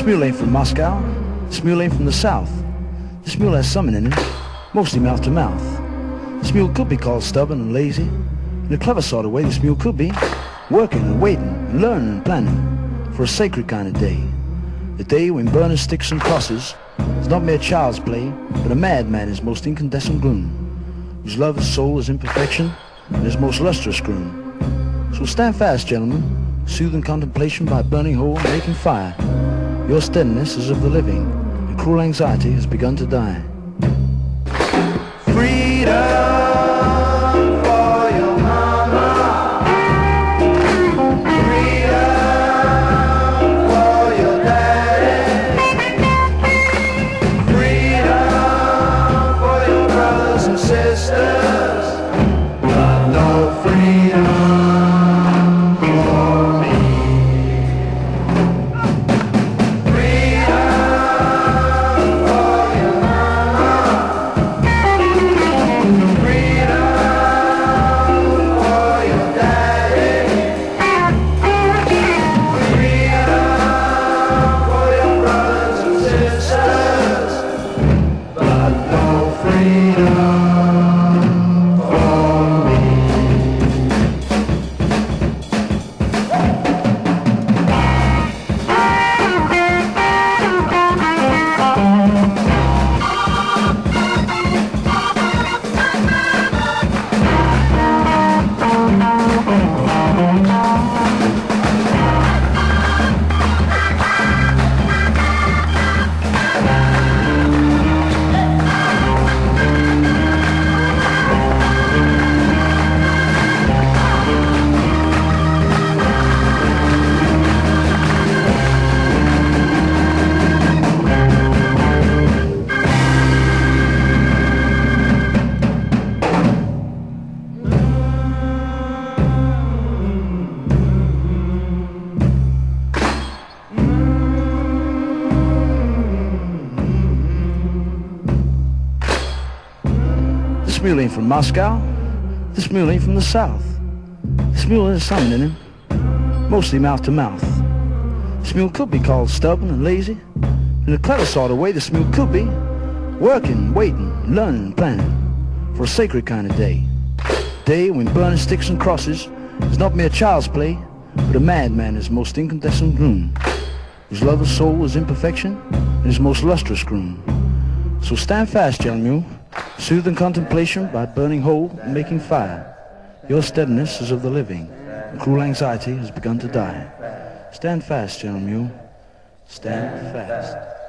This mule ain't from Moscow. This mule ain't from the south. This mule has something in it, mostly mouth to mouth. This mule could be called stubborn and lazy. In a clever sort of way, this mule could be working and waiting and learning and planning for a sacred kind of day. The day when burning sticks and crosses is not mere child's play, but a madman's most incandescent gloom, whose love of soul is imperfection and his most lustrous groom. So stand fast, gentlemen, soothing contemplation by burning hole and making fire. Your steadiness is of the living, and cruel anxiety has begun to die. Freedom! This mule ain't from Moscow. This mule ain't from the south. This mule has something in him, mostly mouth to mouth. This mule could be called stubborn and lazy. In a clever sort of way, this mule could be working, waiting, learning, planning for a sacred kind of day. Day when burning sticks and crosses is not mere child's play, but a madman is most incandescent gloom, whose love of soul is imperfection and his most lustrous groom. So stand fast, young mule. Soothing contemplation by burning whole and making fire. Your steadiness is of the living. Cruel anxiety has begun to die. Stand fast, gentle mule. Stand fast.